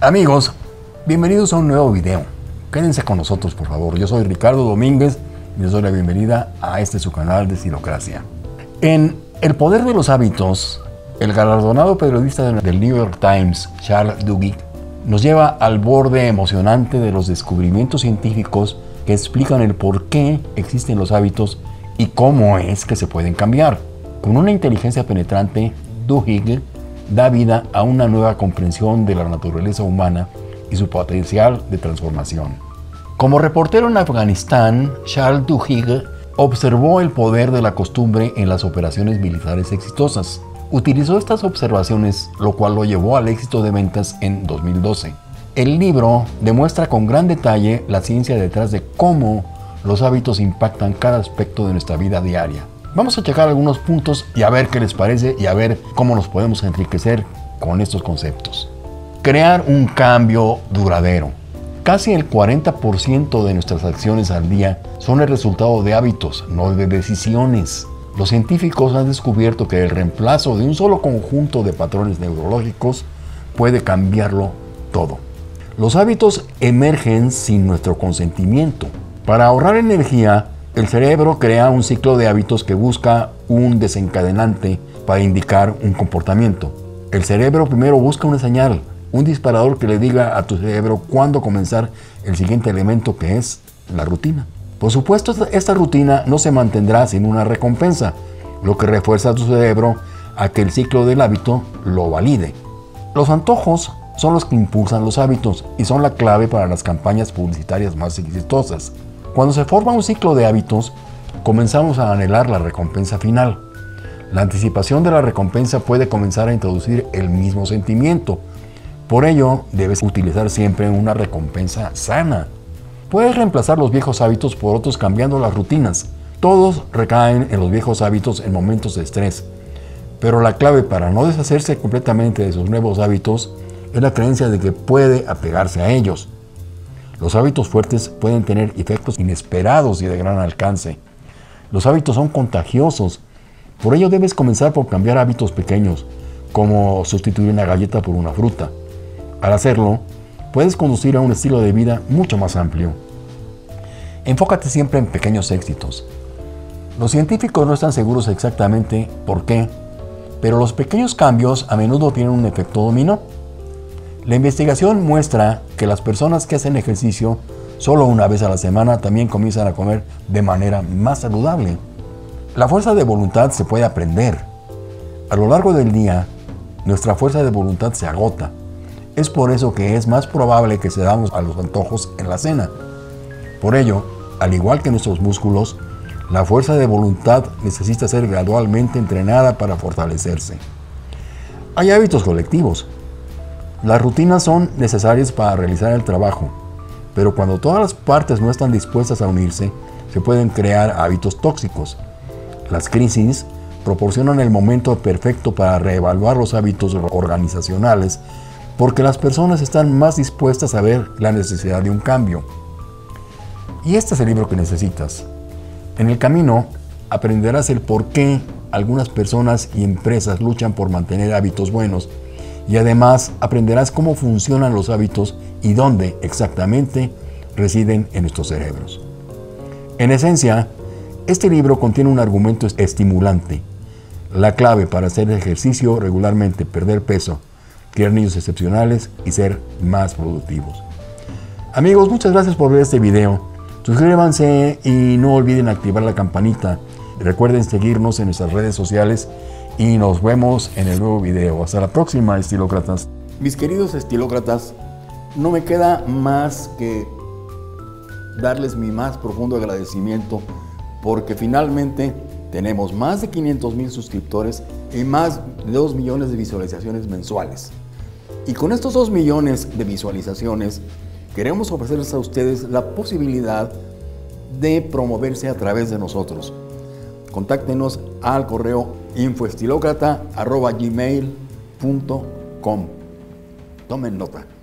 Amigos, bienvenidos a un nuevo video. Quédense con nosotros, por favor. Yo soy Ricardo Domínguez y les doy la bienvenida a este su canal de Estilocracia. En El Poder de los Hábitos, el galardonado periodista del New York Times, Charles Duhigg, nos lleva al borde emocionante de los descubrimientos científicos que explican el por qué existen los hábitos y cómo es que se pueden cambiar. Con una inteligencia penetrante, Duhigg da vida a una nueva comprensión de la naturaleza humana y su potencial de transformación. Como reportero en Afganistán, Charles Duhigg observó el poder de la costumbre en las operaciones militares exitosas. Utilizó estas observaciones, lo cual lo llevó al éxito de ventas en 2012. El libro demuestra con gran detalle la ciencia detrás de cómo los hábitos impactan cada aspecto de nuestra vida diaria. Vamos a checar algunos puntos y a ver qué les parece y a ver cómo nos podemos enriquecer con estos conceptos. Crear un cambio duradero. Casi el 40% de nuestras acciones al día son el resultado de hábitos, no de decisiones. Los científicos han descubierto que el reemplazo de un solo conjunto de patrones neurológicos puede cambiarlo todo. Los hábitos emergen sin nuestro consentimiento. Para ahorrar energía, el cerebro crea un ciclo de hábitos que busca un desencadenante para indicar un comportamiento. El cerebro primero busca una señal, un disparador que le diga a tu cerebro cuándo comenzar el siguiente elemento que es la rutina. Por supuesto, esta rutina no se mantendrá sin una recompensa, lo que refuerza a tu cerebro a que el ciclo del hábito lo valide. Los antojos son los que impulsan los hábitos y son la clave para las campañas publicitarias más exitosas. Cuando se forma un ciclo de hábitos, comenzamos a anhelar la recompensa final. La anticipación de la recompensa puede comenzar a introducir el mismo sentimiento. Por ello, debes utilizar siempre una recompensa sana. Puedes reemplazar los viejos hábitos por otros cambiando las rutinas. Todos recaen en los viejos hábitos en momentos de estrés. Pero la clave para no deshacerse completamente de sus nuevos hábitos es la creencia de que puede apegarse a ellos. Los hábitos fuertes pueden tener efectos inesperados y de gran alcance. Los hábitos son contagiosos. Por ello debes comenzar por cambiar hábitos pequeños, como sustituir una galleta por una fruta. Al hacerlo, puedes conducir a un estilo de vida mucho más amplio. Enfócate siempre en pequeños éxitos. Los científicos no están seguros exactamente por qué, pero los pequeños cambios a menudo tienen un efecto dominó. La investigación muestra que las personas que hacen ejercicio solo una vez a la semana también comienzan a comer de manera más saludable. La fuerza de voluntad se puede aprender. A lo largo del día, nuestra fuerza de voluntad se agota. Es por eso que es más probable que cedamos a los antojos en la cena. Por ello, al igual que nuestros músculos, la fuerza de voluntad necesita ser gradualmente entrenada para fortalecerse. Hay hábitos colectivos, las rutinas son necesarias para realizar el trabajo, pero cuando todas las partes no están dispuestas a unirse, se pueden crear hábitos tóxicos. Las crisis proporcionan el momento perfecto para reevaluar los hábitos organizacionales porque las personas están más dispuestas a ver la necesidad de un cambio. Y este es el libro que necesitas. En el camino aprenderás el por qué algunas personas y empresas luchan por mantener hábitos buenos y además aprenderás cómo funcionan los hábitos y dónde exactamente residen en nuestros cerebros. En esencia, este libro contiene un argumento estimulante. La clave para hacer ejercicio regularmente, perder peso, crear niños excepcionales y ser más productivos. Amigos, muchas gracias por ver este video. Suscríbanse y no olviden activar la campanita. Recuerden seguirnos en nuestras redes sociales y nos vemos en el nuevo video. Hasta la próxima, estilócratas. Mis queridos estilócratas, no me queda más que darles mi más profundo agradecimiento porque finalmente tenemos más de 500 mil suscriptores y más de 2 millones de visualizaciones mensuales. Y con estos 2 millones de visualizaciones queremos ofrecerles a ustedes la posibilidad de promoverse a través de nosotros. Contáctenos al correo infoestilócrata.gmail.com. Tomen nota.